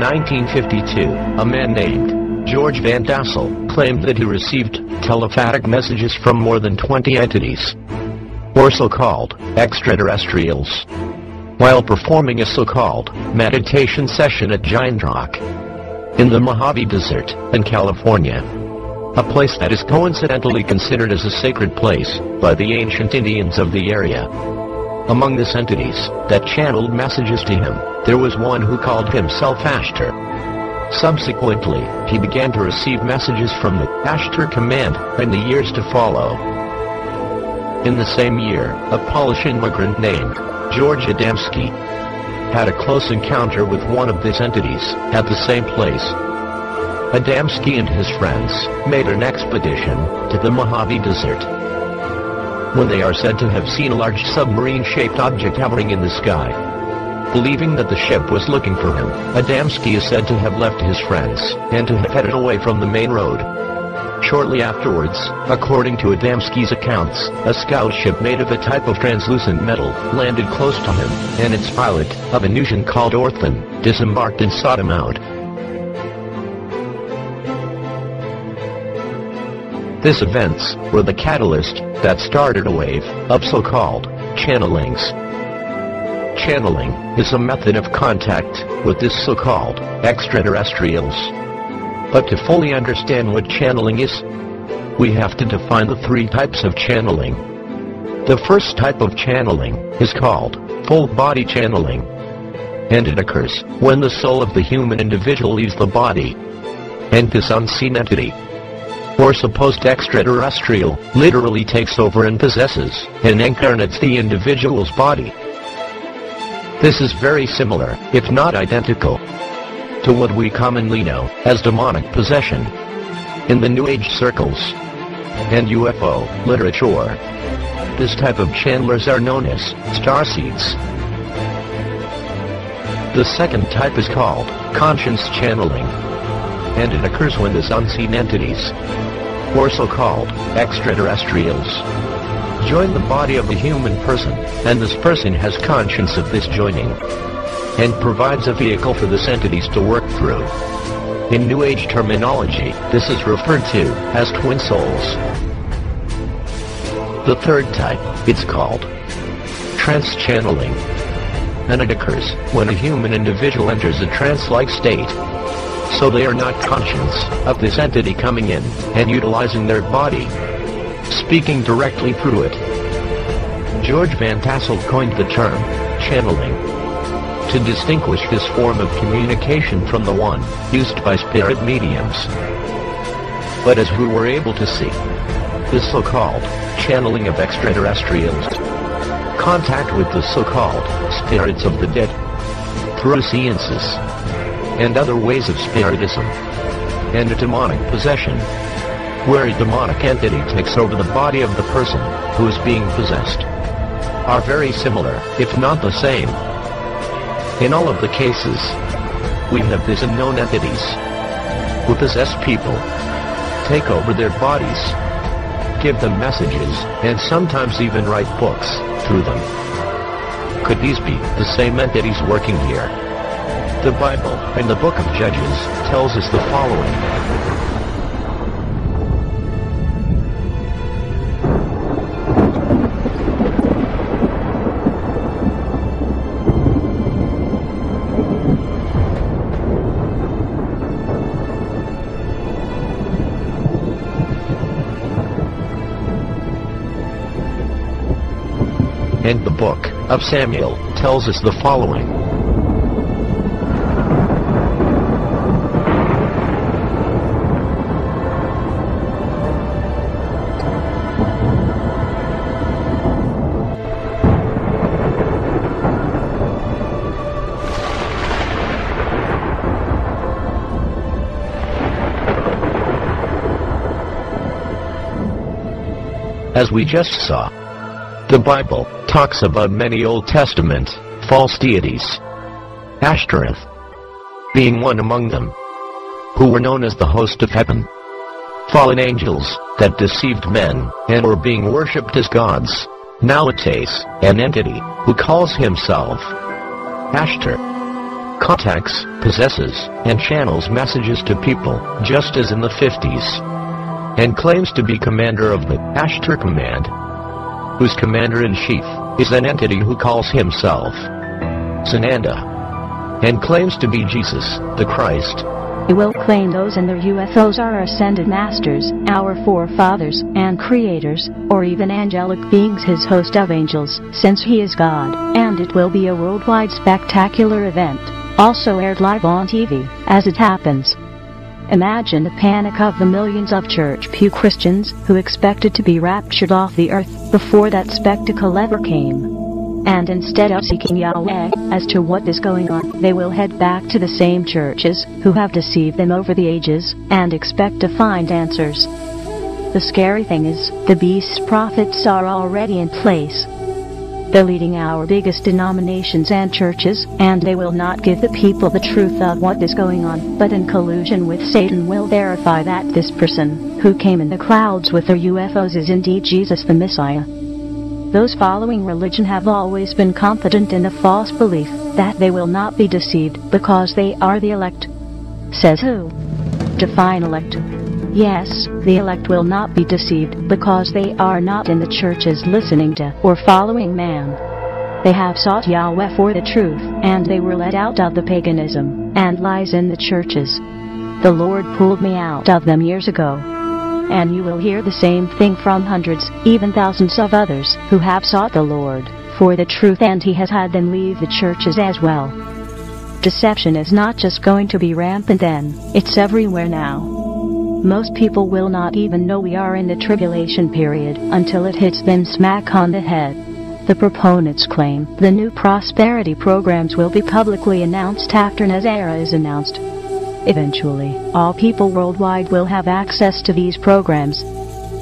In 1952, a man named George Van Tassel claimed that he received telepathic messages from more than 20 entities, or so-called extraterrestrials, while performing a so-called meditation session at Giant Rock in the Mojave Desert in California. A place that is coincidentally considered as a sacred place by the ancient Indians of the area. Among the entities that channeled messages to him, there was one who called himself Ashtar. Subsequently, he began to receive messages from the Ashtar Command in the years to follow. In the same year, a Polish immigrant named George Adamski had a close encounter with one of these entities at the same place. Adamski and his friends made an expedition to the Mojave Desert. When they are said to have seen a large submarine-shaped object hovering in the sky. Believing that the ship was looking for him, Adamski is said to have left his friends and to have headed away from the main road. Shortly afterwards, according to Adamski's accounts, a scout ship made of a type of translucent metal landed close to him, and its pilot, a Venusian called Orthon, disembarked and sought him out. This events were the catalyst that started a wave of so-called channelings. Channeling is a method of contact with this so-called extraterrestrials. But to fully understand what channeling is, we have to define the three types of channeling. The first type of channeling is called full body channeling. And it occurs when the soul of the human individual leaves the body. And this unseen entity or supposed extraterrestrial, literally takes over and possesses, and incarnates the individual's body. This is very similar, if not identical, to what we commonly know as demonic possession in the New Age circles and UFO literature. This type of channelers are known as starseeds. The second type is called conscience channeling, and it occurs when this unseen entities or so-called extraterrestrials. Join the body of the human person, and this person has conscience of this joining, and provides a vehicle for this entities to work through. In New Age terminology, this is referred to as twin souls. The third type, it's called trance channeling, and it occurs when a human individual enters a trance-like state so they are not conscious of this entity coming in and utilizing their body, speaking directly through it. George Van Tassel coined the term channeling to distinguish this form of communication from the one used by spirit mediums. But as we were able to see, the so-called channeling of extraterrestrials, contact with the so-called spirits of the dead, through seances, and other ways of spiritism, and demonic possession, where a demonic entity takes over the body of the person who is being possessed, are very similar, if not the same. In all of the cases, we have these unknown entities who possess people, take over their bodies, give them messages, and sometimes even write books through them. Could these be the same entities working here? The Bible, and the book of Judges, tells us the following. Book of Samuel tells us the following. As we just saw, the Bible talks about many Old Testament false deities, Ashtoreth being one among them, who were known as the host of heaven, fallen angels that deceived men and were being worshipped as gods. Nowadays, an entity who calls himself Ashtar contacts, possesses, and channels messages to people, just as in the 50s. And claims to be commander of the Ashtar Command, whose commander-in-chief is an entity who calls himself Sananda, and claims to be Jesus, the Christ. He will claim those and their UFOs are ascended masters, our forefathers, and creators, or even angelic beings his host of angels, since he is God, and it will be a worldwide spectacular event, also aired live on TV, as it happens. Imagine the panic of the millions of church pew Christians who expected to be raptured off the earth before that spectacle ever came. And instead of seeking Yahweh as to what is going on, they will head back to the same churches who have deceived them over the ages and expect to find answers. The scary thing is, the beast's prophets are already in place. They're leading our biggest denominations and churches, and they will not give the people the truth of what is going on, but in collusion with Satan will verify that this person, who came in the clouds with their UFOs is indeed Jesus the Messiah. Those following religion have always been confident in the false belief that they will not be deceived because they are the elect. Says who? Define elect. Yes, the elect will not be deceived because they are not in the churches listening to or following man. They have sought Yahweh for the truth, and they were led out of the paganism and lies in the churches. The Lord pulled me out of them years ago, and you will hear the same thing from hundreds, even thousands of others who have sought the Lord for the truth and he has had them leave the churches as well. Deception is not just going to be rampant then, it's everywhere now. Most people will not even know we are in the tribulation period until it hits them smack on the head. The proponents claim the new prosperity programs will be publicly announced after NESARA is announced. Eventually, all people worldwide will have access to these programs.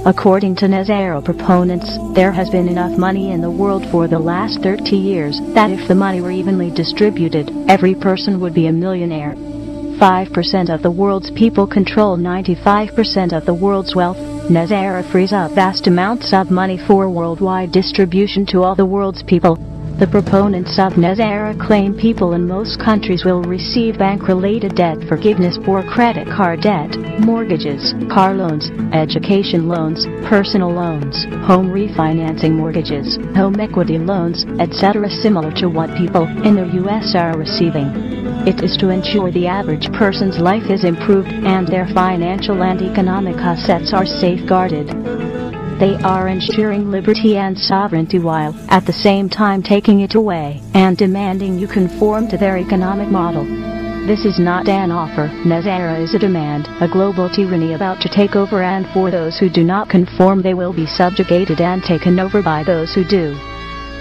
According to NESARA proponents, there has been enough money in the world for the last 30 years that if the money were evenly distributed, every person would be a millionaire. 5% of the world's people control 95% of the world's wealth. NESARA frees up vast amounts of money for worldwide distribution to all the world's people. The proponents of NESARA claim people in most countries will receive bank-related debt forgiveness for credit card debt, mortgages, car loans, education loans, personal loans, home refinancing mortgages, home equity loans, etc. similar to what people in the US are receiving. It is to ensure the average person's life is improved and their financial and economic assets are safeguarded. They are ensuring liberty and sovereignty while at the same time taking it away and demanding you conform to their economic model. This is not an offer, NESARA is a demand, a global tyranny about to take over and for those who do not conform they will be subjugated and taken over by those who do.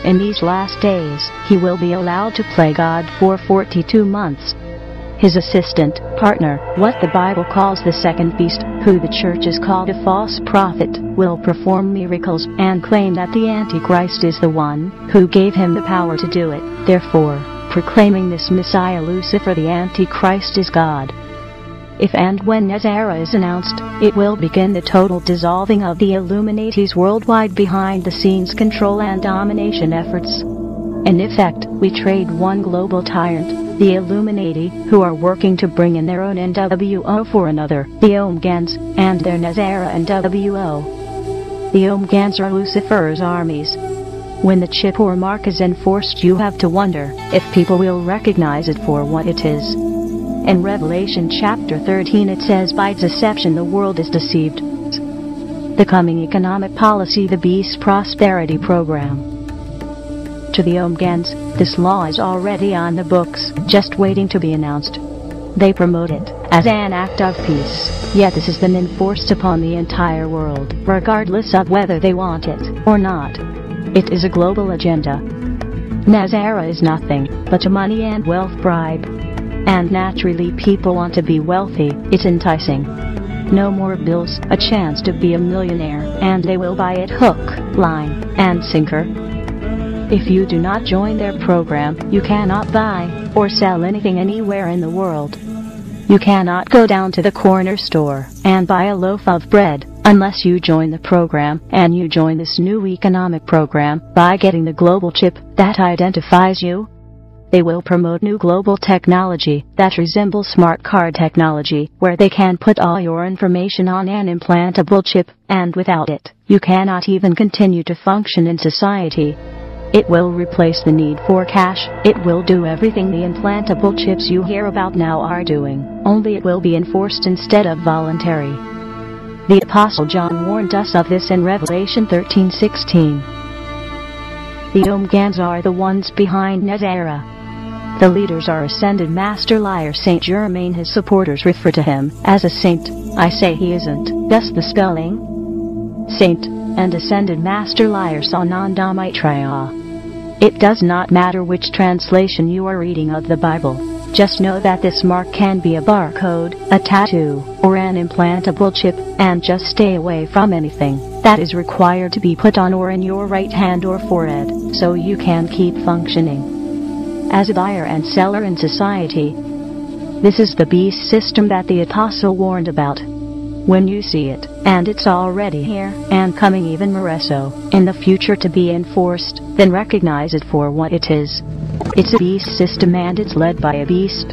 In these last days, he will be allowed to play God for 42 months, his assistant, partner, what the Bible calls the second beast, who the church is called a false prophet, will perform miracles and claim that the Antichrist is the one who gave him the power to do it. Therefore, proclaiming this Messiah Lucifer the Antichrist is God. If and when NESARA is announced, it will begin the total dissolving of the Illuminati's worldwide behind the scenes control and domination efforts. In effect, we trade one global tyrant the Illuminati, who are working to bring in their own NWO for another, the Omgans, and their NESARA NWO. The Omgans are Lucifer's armies. When the chip or mark is enforced you have to wonder if people will recognize it for what it is. In Revelation chapter 13 it says by deception the world is deceived. The coming economic policy the Beast Prosperity Program to the Omgans, this law is already on the books, just waiting to be announced. They promote it as an act of peace, yet this has been enforced upon the entire world, regardless of whether they want it or not. It is a global agenda. NESARA is nothing but a money and wealth bribe. And naturally people want to be wealthy, it's enticing. No more bills, a chance to be a millionaire, and they will buy it hook, line, and sinker. If you do not join their program, you cannot buy or sell anything anywhere in the world. You cannot go down to the corner store and buy a loaf of bread unless you join the program and you join this new economic program by getting the global chip that identifies you. They will promote new global technology that resembles smart card technology, where they can put all your information on an implantable chip, and without it, you cannot even continue to function in society. It will replace the need for cash. It will do everything the implantable chips you hear about now are doing, only it will be enforced instead of voluntary. The Apostle John warned us of this in Revelation 13:16. The Omgans are the ones behind NESARA. The leaders are ascended master liar Saint Germain. His supporters refer to him as a saint. I say he isn't. That's the spelling. Saint and ascended master liar Sananda Maitreya. It does not matter which translation you are reading of the Bible. Just know that this mark can be a barcode, a tattoo, or an implantable chip, and just stay away from anything that is required to be put on or in your right hand or forehead, so you can keep functioning. As a buyer and seller in society, this is the beast system that the apostle warned about. When you see it, and it's already here, and coming even more so, in the future to be enforced, then recognize it for what it is. It's a beast system and it's led by a beast.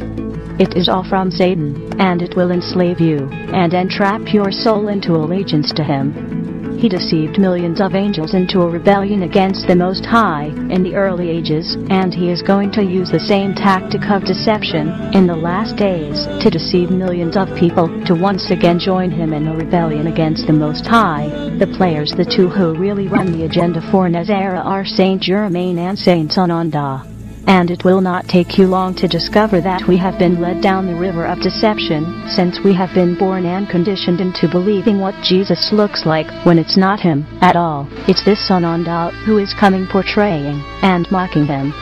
It is all from Satan, and it will enslave you, and entrap your soul into allegiance to him. He deceived millions of angels into a rebellion against the Most High in the early ages, and he is going to use the same tactic of deception in the last days to deceive millions of people to once again join him in a rebellion against the Most High. The players, the two who really run the agenda for NESARA are Saint Germain and Saint Sananda and it will not take you long to discover that we have been led down the river of deception, since we have been born and conditioned into believing what Jesus looks like when it's not him at all. It's this Sananda who is coming portraying and mocking him.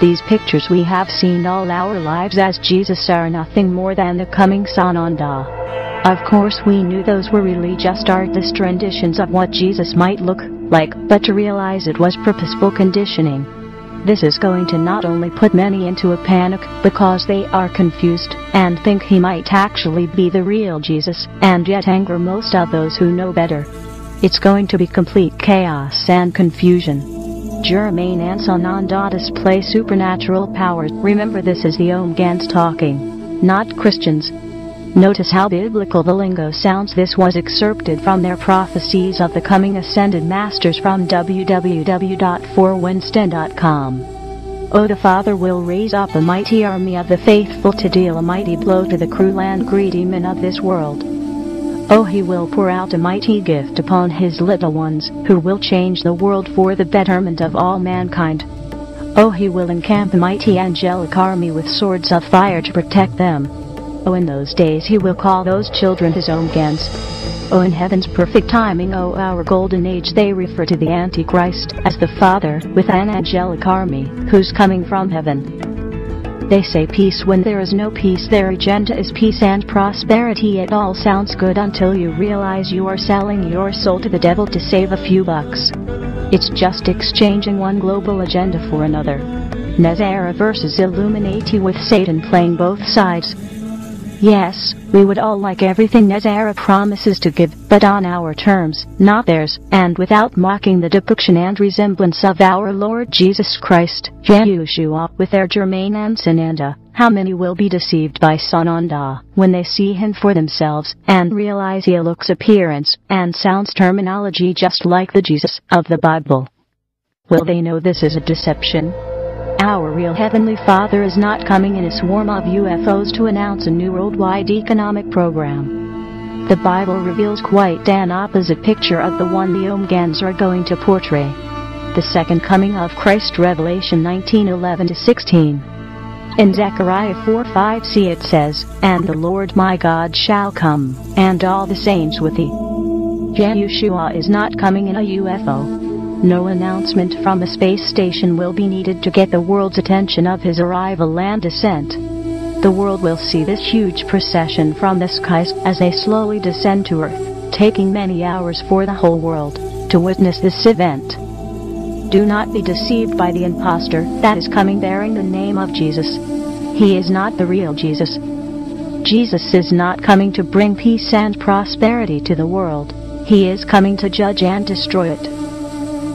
These pictures we have seen all our lives as Jesus are nothing more than the coming Sananda. Of course we knew those were really just artist renditions of what Jesus might look like, but to realize it was purposeful conditioning. This is going to not only put many into a panic because they are confused and think he might actually be the real Jesus, and yet anger most of those who know better. It's going to be complete chaos and confusion. Germain and Sananda display supernatural powers. Remember this is the Omgans talking, not Christians. Notice how biblical the lingo sounds. This was excerpted from their prophecies of the coming ascended masters from www.forwinston.com. Oh, the Father will raise up a mighty army of the faithful to deal a mighty blow to the cruel and greedy men of this world. Oh, he will pour out a mighty gift upon his little ones, who will change the world for the betterment of all mankind. Oh, he will encamp a mighty angelic army with swords of fire to protect them. Oh, in those days he will call those children his own gens. Oh, in heaven's perfect timing, oh, our golden age, they refer to the Antichrist as the Father with an angelic army who's coming from heaven. They say peace when there is no peace. Their agenda is peace and prosperity. It all sounds good until you realize you are selling your soul to the devil to save a few bucks. It's just exchanging one global agenda for another. NESARA versus Illuminati with Satan playing both sides. Yes, we would all like everything NESARA promises to give, but on our terms, not theirs, and without mocking the depiction and resemblance of our Lord Jesus Christ, Yahushua, with their Germain and Sananda. How many will be deceived by Sananda uh, when they see him for themselves and realize he looks appearance and sounds terminology just like the Jesus of the Bible? Will they know this is a deception? Our real Heavenly Father is not coming in a swarm of UFOs to announce a new worldwide economic program. The Bible reveals quite an opposite picture of the one the Omgans are going to portray. The second coming of Christ Revelation 19:11 to 16. In Zechariah 4:5c it says, And the Lord my God shall come, and all the saints with thee. Yahushua is not coming in a UFO. No announcement from a space station will be needed to get the world's attention of his arrival and descent. The world will see this huge procession from the skies as they slowly descend to Earth, taking many hours for the whole world to witness this event. Do not be deceived by the impostor that is coming bearing the name of Jesus. He is not the real Jesus. Jesus is not coming to bring peace and prosperity to the world. He is coming to judge and destroy it.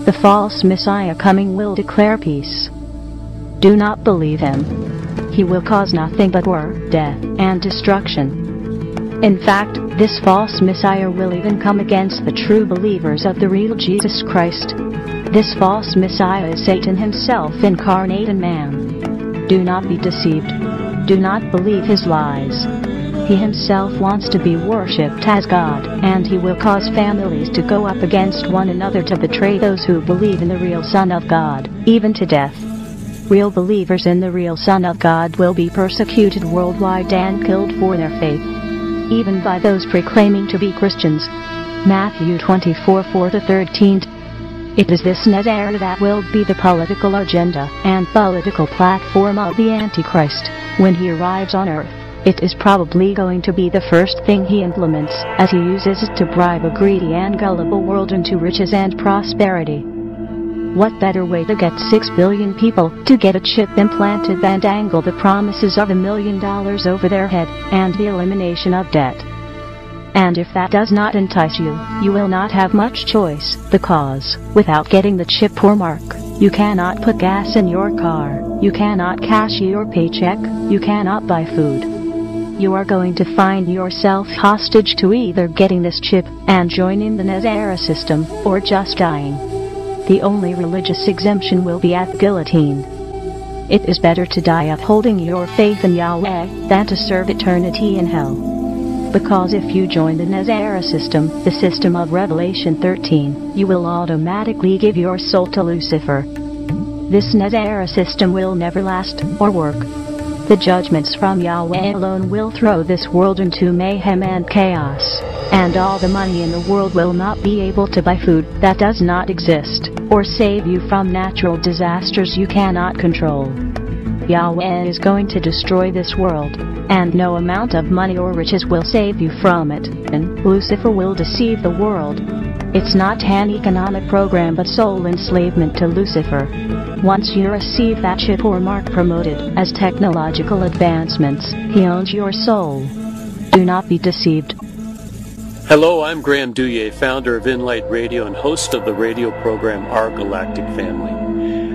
The false Messiah coming will declare peace. Do not believe him. He will cause nothing but war, death, and destruction. In fact, this false Messiah will even come against the true believers of the real Jesus Christ. This false Messiah is Satan himself incarnate in man. Do not be deceived. Do not believe his lies. He himself wants to be worshipped as God, and he will cause families to go up against one another to betray those who believe in the real Son of God, even to death. Real believers in the real Son of God will be persecuted worldwide and killed for their faith, even by those proclaiming to be Christians. Matthew 24 4 13. It is this NESARA that will be the political agenda and political platform of the Antichrist when he arrives on earth. It is probably going to be the first thing he implements, as he uses it to bribe a greedy and gullible world into riches and prosperity. What better way to get 6 billion people to get a chip implanted than dangle the promises of a million dollars over their head and the elimination of debt? And if that does not entice you, you will not have much choice, because, without getting the chip or mark, you cannot put gas in your car, you cannot cash your paycheck, you cannot buy food you are going to find yourself hostage to either getting this chip and joining the NESARA system, or just dying. The only religious exemption will be at the guillotine. It is better to die upholding your faith in Yahweh than to serve eternity in hell. Because if you join the NESARA system, the system of Revelation 13, you will automatically give your soul to Lucifer. This NESARA system will never last or work. The judgments from Yahweh alone will throw this world into mayhem and chaos. And all the money in the world will not be able to buy food that does not exist, or save you from natural disasters you cannot control. Yahweh is going to destroy this world, and no amount of money or riches will save you from it, and Lucifer will deceive the world. It's not an economic program but soul enslavement to Lucifer. Once you receive that chip or mark promoted as technological advancements, he owns your soul. Do not be deceived. Hello, I'm Graham Dewyea, founder of Inlight Radio and host of the radio program Our Galactic Family.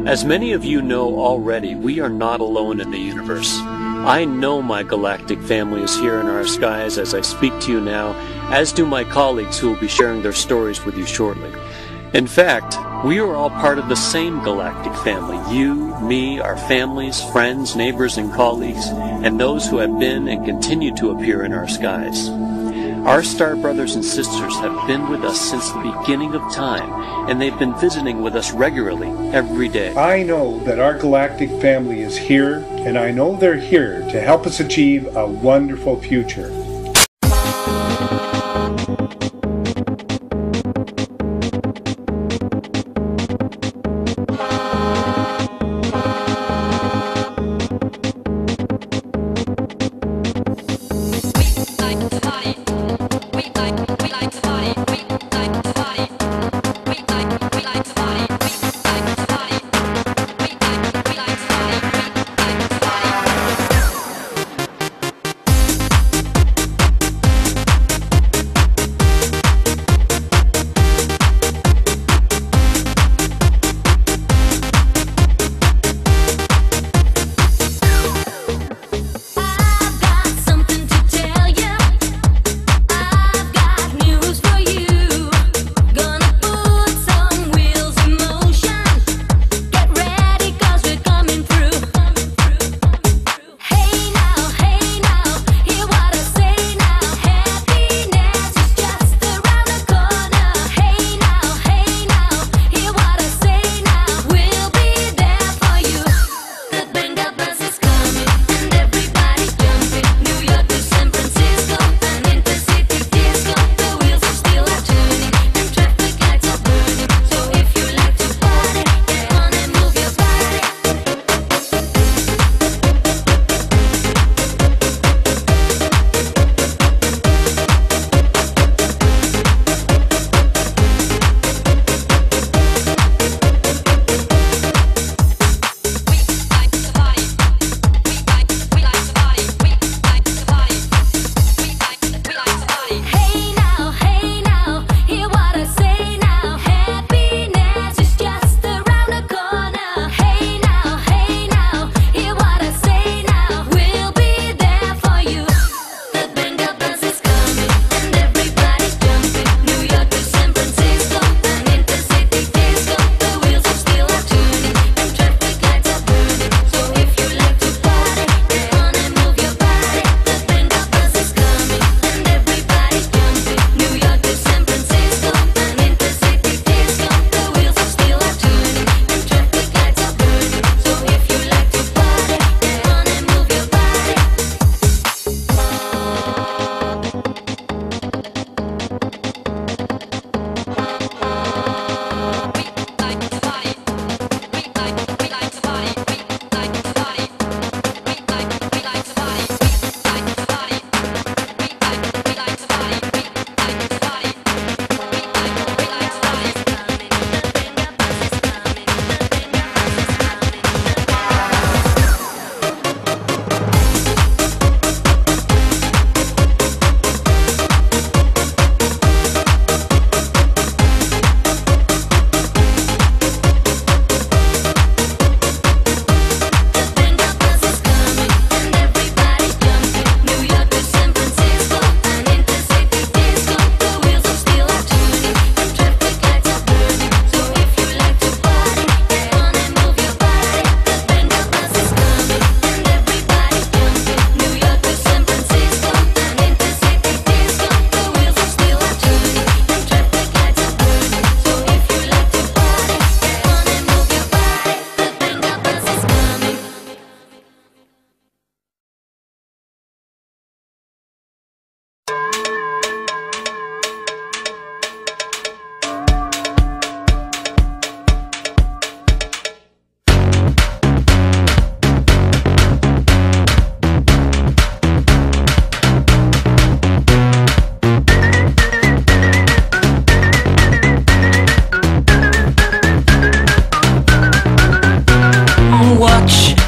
As many of you know already, we are not alone in the universe. I know my galactic family is here in our skies as I speak to you now, as do my colleagues who will be sharing their stories with you shortly. In fact, we are all part of the same galactic family. You, me, our families, friends, neighbors, and colleagues, and those who have been and continue to appear in our skies. Our star brothers and sisters have been with us since the beginning of time, and they've been visiting with us regularly every day. I know that our galactic family is here, and I know they're here to help us achieve a wonderful future.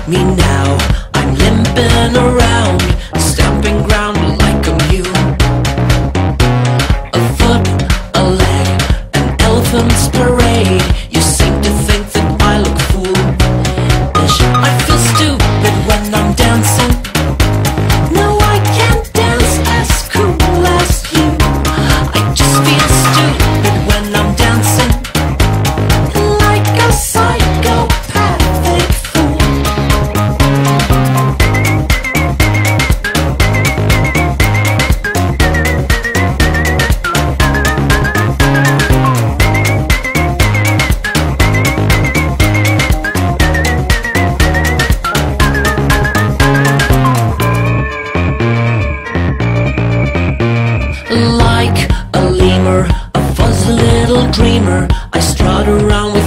Me. I strut around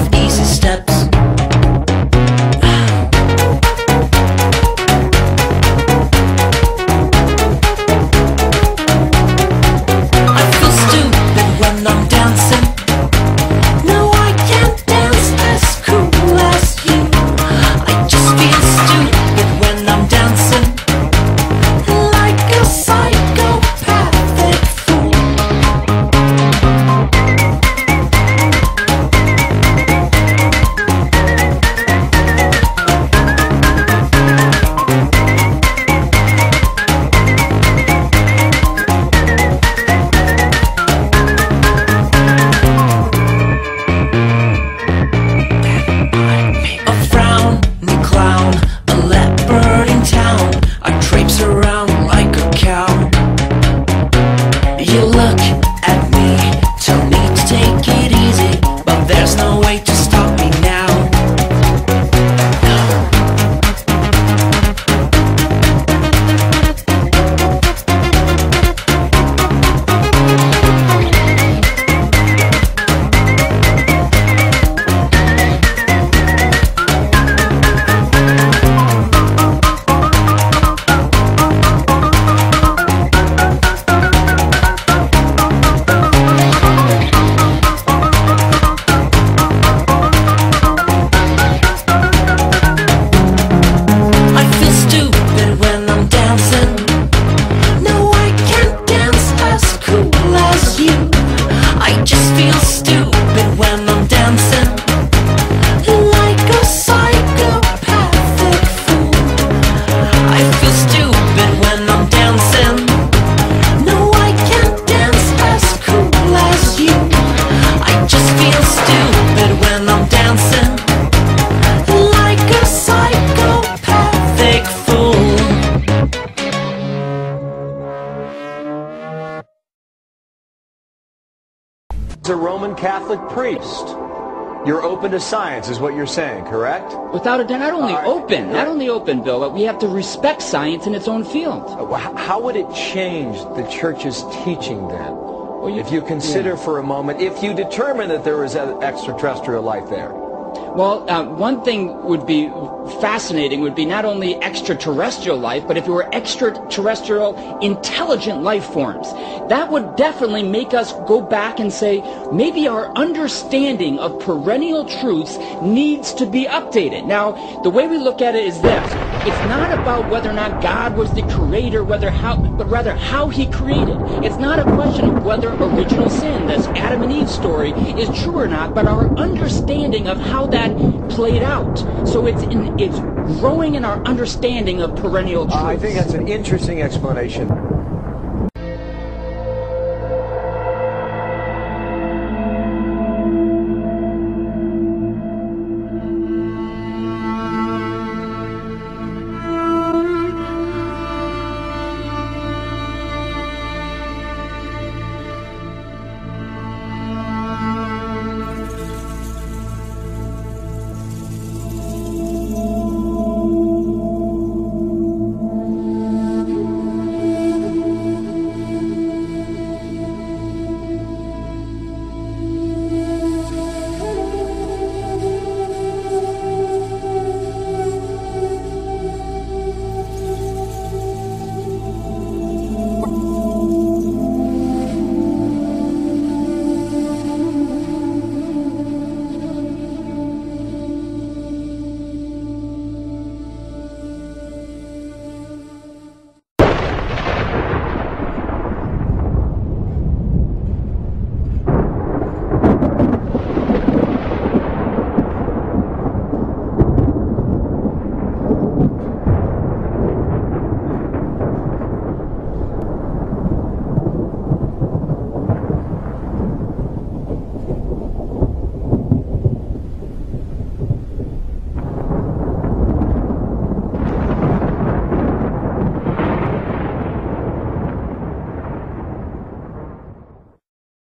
a Roman Catholic priest, you're open to science, is what you're saying, correct? Without a doubt, not only right. open, not only open, Bill, but we have to respect science in its own field. Uh, How would it change the church's teaching then? you- if you consider for a moment, if you determine that there is extraterrestrial life there, Well, uh, one thing would be fascinating would be not only extraterrestrial life, but if it were extraterrestrial intelligent life forms. That would definitely make us go back and say, maybe our understanding of perennial truths needs to be updated. Now, the way we look at it is this. It's not about whether or not God was the creator, whether how, but rather how he created. It's not a question of whether original sin, this Adam and Eve story, is true or not, but our understanding of how that played out. So it's in, it's growing in our understanding of perennial truths. I think that's an interesting explanation.